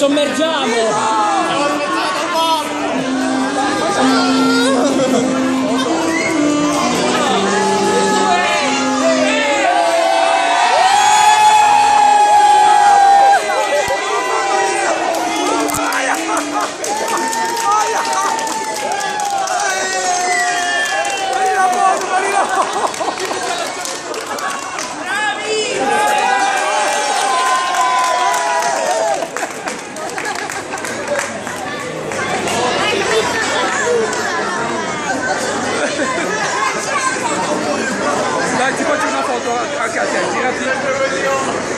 sommergiamo! あ、違う違う違う。